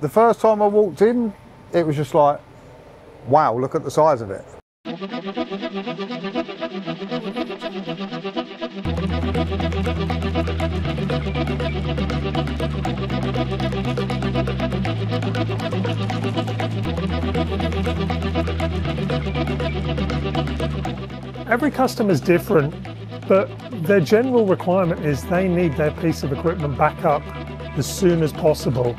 The first time I walked in, it was just like, wow, look at the size of it. Every customer is different, but their general requirement is they need their piece of equipment back up as soon as possible.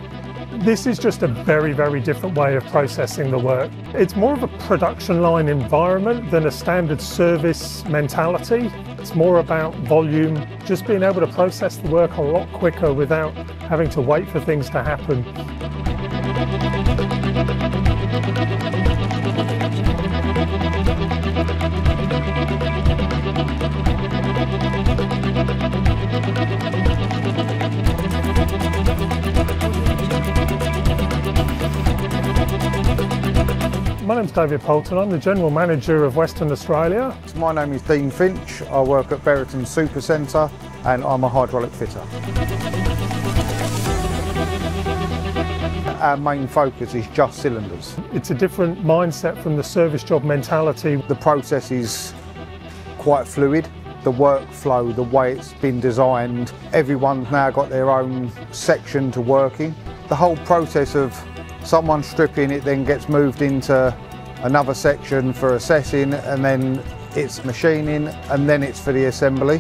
This is just a very, very different way of processing the work. It's more of a production line environment than a standard service mentality. It's more about volume, just being able to process the work a lot quicker without having to wait for things to happen. My name's David Poulton. I'm the General Manager of Western Australia. My name is Dean Finch. I work at Berendsen SupaCentre and I'm a hydraulic fitter. Our main focus is just cylinders. It's a different mindset from the service job mentality. The process is quite fluid. The workflow, the way it's been designed, everyone's now got their own section to work in. The whole process of someone stripping it then gets moved into another section for assessing and then it's machining and then it's for the assembly.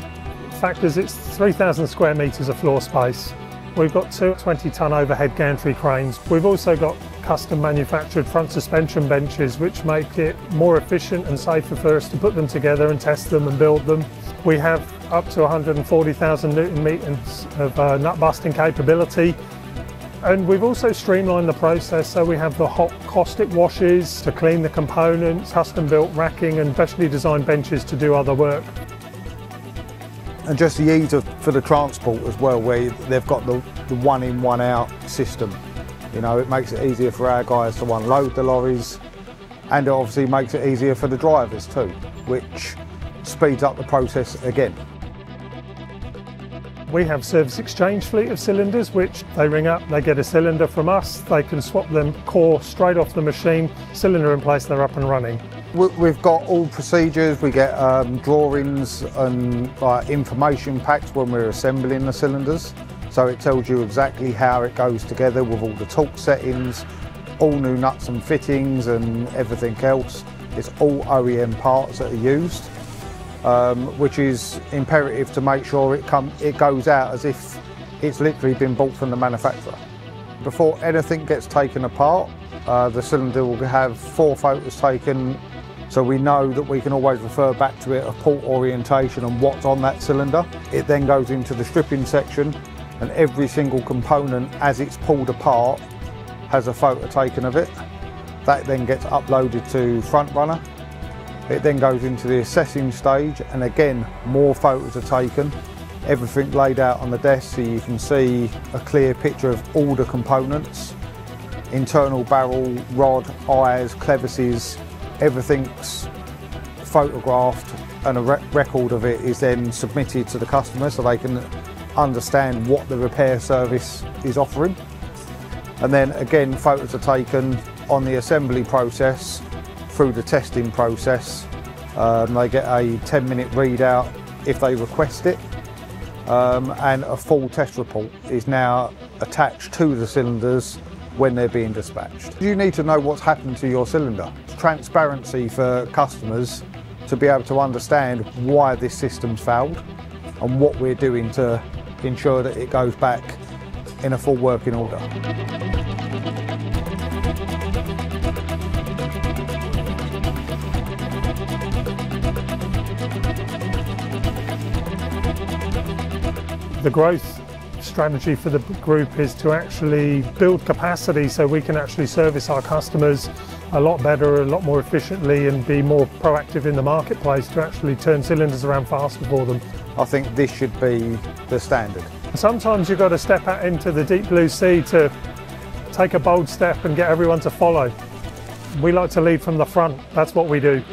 Fact is it's 3,000 square metres of floor space. We've got two 20 tonne overhead gantry cranes. We've also got custom manufactured front suspension benches which make it more efficient and safer for us to put them together and test them and build them. We have up to 140,000 newton meters of uh, nut busting capability and we've also streamlined the process so we have the hot caustic washes to clean the components, custom built racking and specially designed benches to do other work. And just the ease of, for the transport as well where they've got the, the one in one out system. You know, it makes it easier for our guys to unload the lorries and it obviously makes it easier for the drivers too, which speeds up the process again. We have service exchange fleet of cylinders which they ring up, they get a cylinder from us, they can swap them core straight off the machine, cylinder in place, they're up and running. We've got all procedures, we get um, drawings and uh, information packs when we're assembling the cylinders. So it tells you exactly how it goes together with all the torque settings, all new nuts and fittings and everything else. It's all OEM parts that are used um, which is imperative to make sure it, come, it goes out as if it's literally been bought from the manufacturer. Before anything gets taken apart, uh, the cylinder will have four photos taken so we know that we can always refer back to it of port orientation and what's on that cylinder. It then goes into the stripping section and every single component as it's pulled apart has a photo taken of it. That then gets uploaded to FrontRunner it then goes into the assessing stage and again more photos are taken. Everything laid out on the desk so you can see a clear picture of all the components. Internal barrel, rod, eyes, clevises, everything's photographed and a re record of it is then submitted to the customer so they can understand what the repair service is offering. And then again photos are taken on the assembly process through the testing process. Um, they get a 10 minute readout if they request it um, and a full test report is now attached to the cylinders when they're being dispatched. You need to know what's happened to your cylinder. Transparency for customers to be able to understand why this system's failed and what we're doing to ensure that it goes back in a full working order. The growth strategy for the group is to actually build capacity so we can actually service our customers a lot better, a lot more efficiently and be more proactive in the marketplace to actually turn cylinders around faster for them. I think this should be the standard. Sometimes you've got to step out into the deep blue sea to take a bold step and get everyone to follow. We like to lead from the front, that's what we do.